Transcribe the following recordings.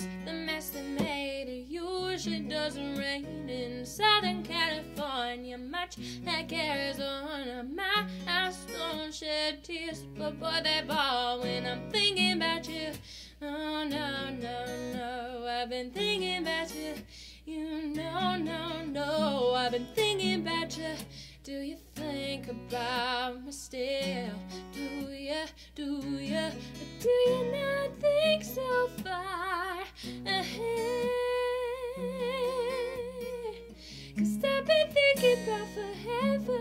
just the mess that made it. Usually doesn't rain in Southern California much That like Arizona. My house don't shed tears, but boy, they ball when I'm thinking about you. Oh, no, no, no, I've been thinking about you. You know, no, no, I've been thinking about you. Do you think about me still? Do ya, do ya, do you not think so far ahead? Cause I've been thinking about forever.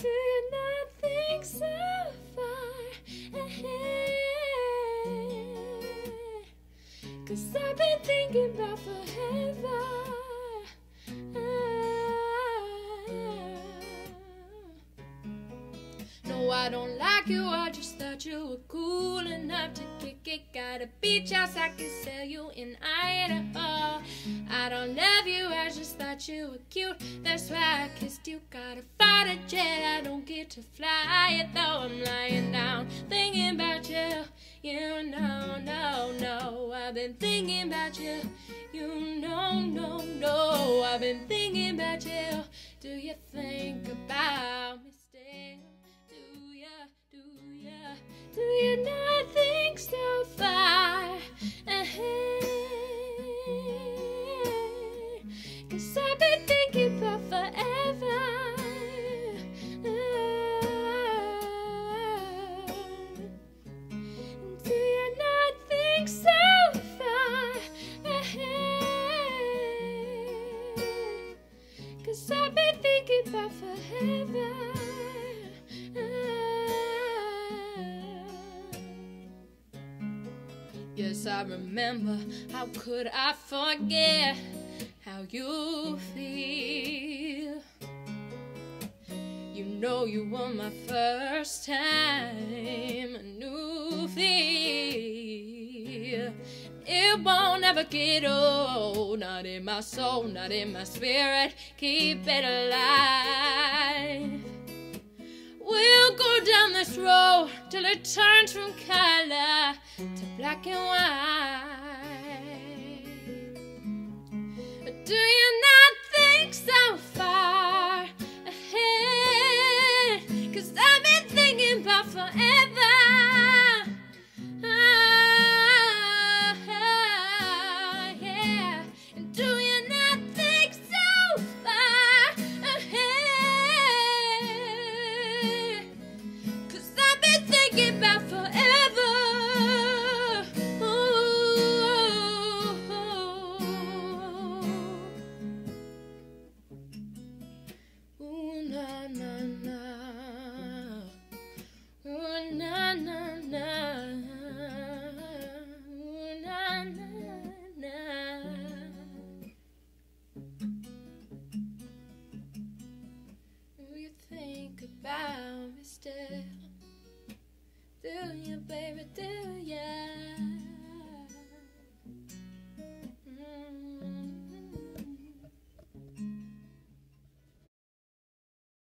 Do you not think so far ahead? Cause I've been thinking about forever. No, I don't like you, I just thought you were cool enough to kick it. Got a beach house I can sell you in Idaho. Thought you were cute. That's why I kissed you. Got a fighter jet, I don't get to fly it though. I'm lying down thinking about you. You know, no, no, I've been thinking about you. You know, no, no, I've been thinking about you. Do you think about me Yes, I remember. How could I forget how you feel? You know you were my first time, a new feel. It won't ever get old, not in my soul, not in my spirit. Keep it alive. We'll go down this road till it turns from color to black and white. Do you been thinking about me